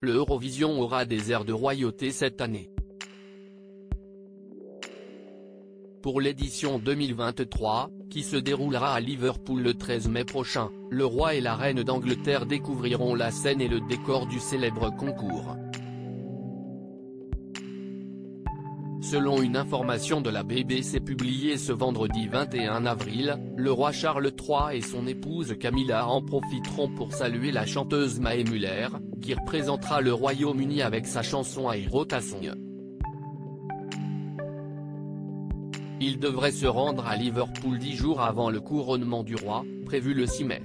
le Eurovision aura des airs de royauté cette année. Pour l'édition 2023, qui se déroulera à Liverpool le 13 mai prochain, le roi et la reine d'Angleterre découvriront la scène et le décor du célèbre concours. Selon une information de la BBC publiée ce vendredi 21 avril, le roi Charles III et son épouse Camilla en profiteront pour saluer la chanteuse Mae Muller, qui représentera le Royaume-Uni avec sa chanson Aero Song. Il devrait se rendre à Liverpool dix jours avant le couronnement du roi, prévu le 6 mai.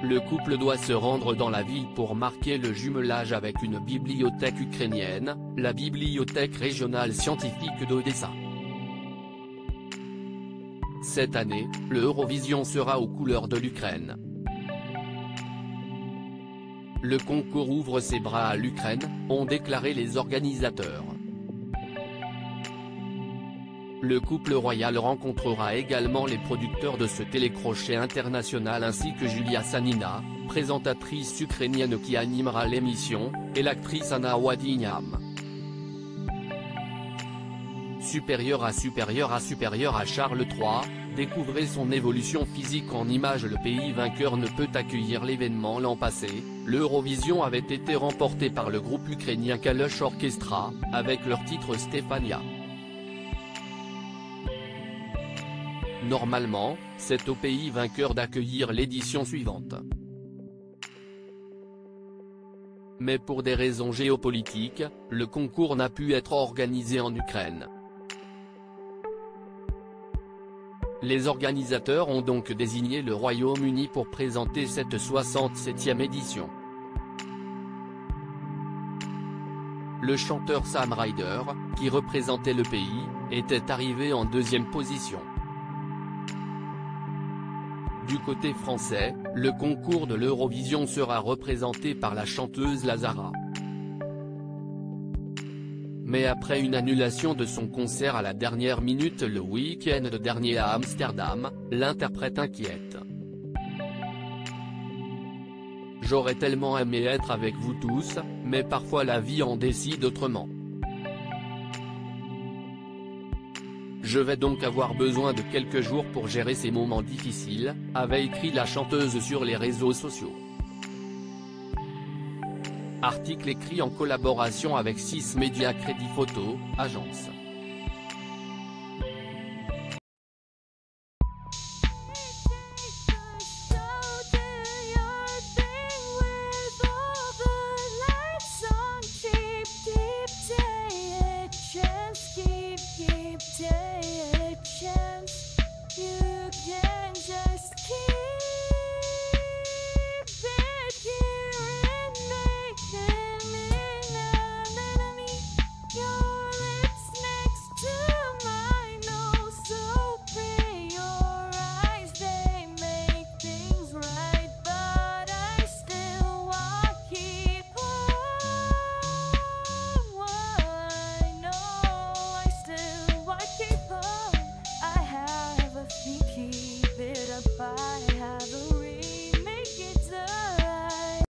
Le couple doit se rendre dans la ville pour marquer le jumelage avec une bibliothèque ukrainienne, la Bibliothèque régionale scientifique d'Odessa. Cette année, le Eurovision sera aux couleurs de l'Ukraine. Le concours ouvre ses bras à l'Ukraine, ont déclaré les organisateurs. Le couple royal rencontrera également les producteurs de ce télécrochet international ainsi que Julia Sanina, présentatrice ukrainienne qui animera l'émission, et l'actrice Anna Wadignam. Supérieur à supérieur à supérieur à Charles III, découvrez son évolution physique en images Le pays vainqueur ne peut accueillir l'événement l'an passé, l'Eurovision avait été remporté par le groupe ukrainien Kalush Orchestra, avec leur titre Stefania. Normalement, c'est au pays vainqueur d'accueillir l'édition suivante. Mais pour des raisons géopolitiques, le concours n'a pu être organisé en Ukraine. Les organisateurs ont donc désigné le Royaume-Uni pour présenter cette 67e édition. Le chanteur Sam Ryder, qui représentait le pays, était arrivé en deuxième position. Du côté français, le concours de l'Eurovision sera représenté par la chanteuse Lazara. Mais après une annulation de son concert à la dernière minute le week-end dernier à Amsterdam, l'interprète inquiète. J'aurais tellement aimé être avec vous tous, mais parfois la vie en décide autrement. Je vais donc avoir besoin de quelques jours pour gérer ces moments difficiles, avait écrit la chanteuse sur les réseaux sociaux. Article écrit en collaboration avec 6 Média Crédit Photo, agence.